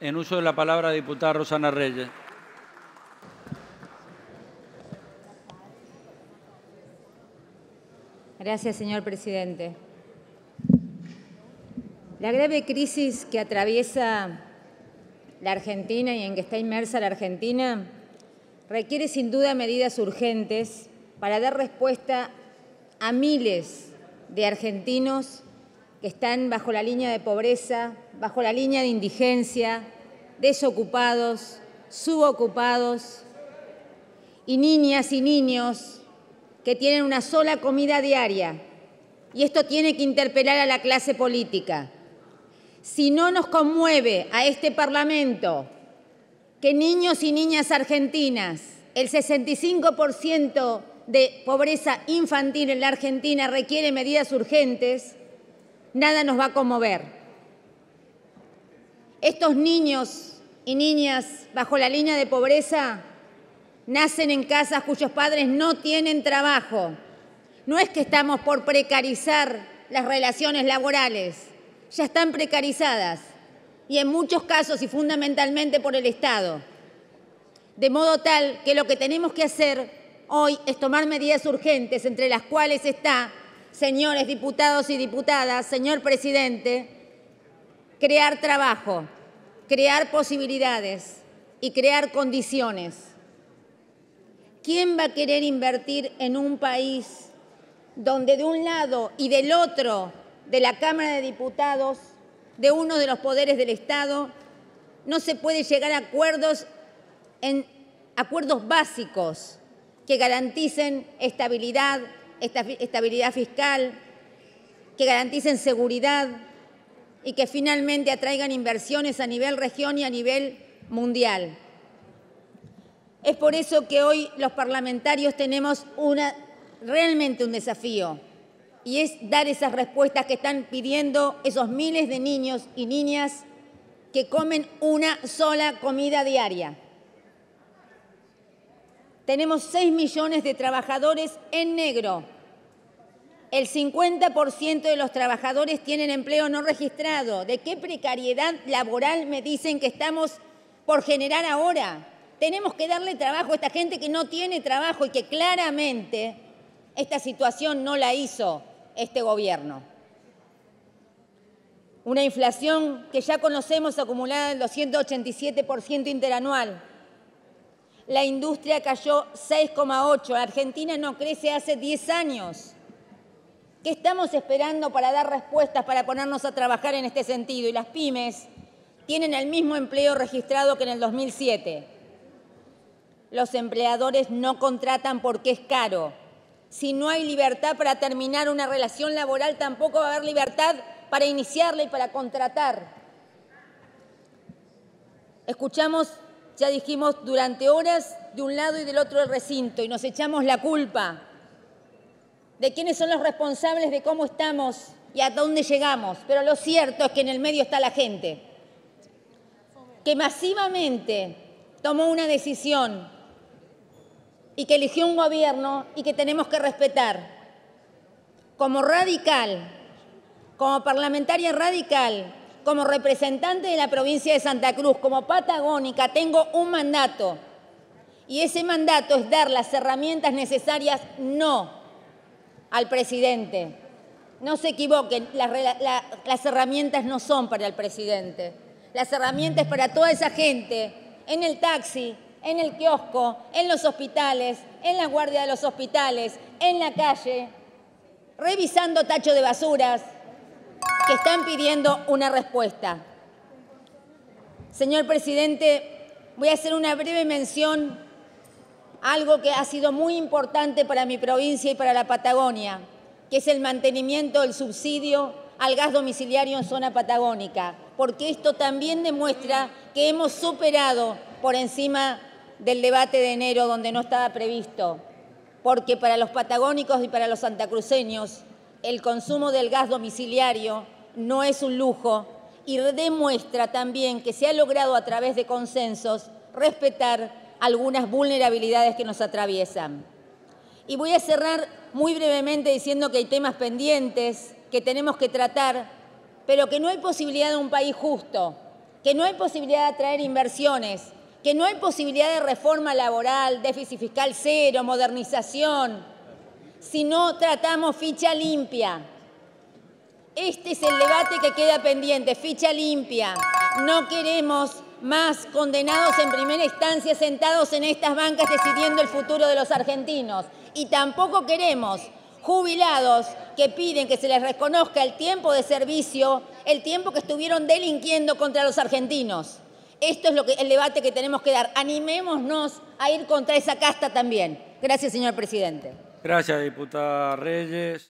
En uso de la palabra, diputada Rosana Reyes. Gracias, señor presidente. La grave crisis que atraviesa la Argentina y en que está inmersa la Argentina requiere sin duda medidas urgentes para dar respuesta a miles de argentinos que están bajo la línea de pobreza, bajo la línea de indigencia, desocupados, subocupados y niñas y niños que tienen una sola comida diaria. Y esto tiene que interpelar a la clase política. Si no nos conmueve a este Parlamento que niños y niñas argentinas, el 65% de pobreza infantil en la Argentina requiere medidas urgentes, nada nos va a conmover. Estos niños y niñas bajo la línea de pobreza nacen en casas cuyos padres no tienen trabajo. No es que estamos por precarizar las relaciones laborales, ya están precarizadas y en muchos casos y fundamentalmente por el Estado. De modo tal que lo que tenemos que hacer hoy es tomar medidas urgentes, entre las cuales está, señores diputados y diputadas, señor presidente, crear trabajo, crear posibilidades y crear condiciones. ¿Quién va a querer invertir en un país donde de un lado y del otro de la Cámara de Diputados, de uno de los poderes del Estado, no se puede llegar a acuerdos acuerdos básicos que garanticen estabilidad, estabilidad fiscal, que garanticen seguridad y que finalmente atraigan inversiones a nivel región y a nivel mundial. Es por eso que hoy los parlamentarios tenemos realmente un desafío y es dar esas respuestas que están pidiendo esos miles de niños y niñas que comen una sola comida diaria. Tenemos 6 millones de trabajadores en negro. El 50% de los trabajadores tienen empleo no registrado. ¿De qué precariedad laboral me dicen que estamos por generar ahora? Tenemos que darle trabajo a esta gente que no tiene trabajo y que claramente esta situación no la hizo este gobierno. Una inflación que ya conocemos acumulada del 287% interanual. La industria cayó 6,8%. Argentina no crece hace 10 años. ¿Qué estamos esperando para dar respuestas, para ponernos a trabajar en este sentido? Y las pymes tienen el mismo empleo registrado que en el 2007 los empleadores no contratan porque es caro. Si no hay libertad para terminar una relación laboral, tampoco va a haber libertad para iniciarla y para contratar. Escuchamos, ya dijimos, durante horas de un lado y del otro del recinto y nos echamos la culpa de quiénes son los responsables de cómo estamos y a dónde llegamos. Pero lo cierto es que en el medio está la gente, que masivamente tomó una decisión y que eligió un gobierno y que tenemos que respetar. Como radical, como parlamentaria radical, como representante de la provincia de Santa Cruz, como patagónica, tengo un mandato. Y ese mandato es dar las herramientas necesarias, no al presidente. No se equivoquen, las, las herramientas no son para el presidente. Las herramientas para toda esa gente en el taxi, en el kiosco, en los hospitales, en la guardia de los hospitales, en la calle, revisando tacho de basuras, que están pidiendo una respuesta. Señor presidente, voy a hacer una breve mención a algo que ha sido muy importante para mi provincia y para la Patagonia, que es el mantenimiento del subsidio al gas domiciliario en zona patagónica, porque esto también demuestra que hemos superado por encima del debate de enero donde no estaba previsto, porque para los patagónicos y para los santacruceños el consumo del gas domiciliario no es un lujo y demuestra también que se ha logrado a través de consensos respetar algunas vulnerabilidades que nos atraviesan. Y voy a cerrar muy brevemente diciendo que hay temas pendientes que tenemos que tratar, pero que no hay posibilidad de un país justo que no hay posibilidad de atraer inversiones, que no hay posibilidad de reforma laboral, déficit fiscal cero, modernización, si no tratamos ficha limpia. Este es el debate que queda pendiente, ficha limpia. No queremos más condenados en primera instancia sentados en estas bancas decidiendo el futuro de los argentinos. Y tampoco queremos jubilados que piden que se les reconozca el tiempo de servicio, el tiempo que estuvieron delinquiendo contra los argentinos. Esto es lo que, el debate que tenemos que dar. Animémonos a ir contra esa casta también. Gracias, señor presidente. Gracias, diputada Reyes.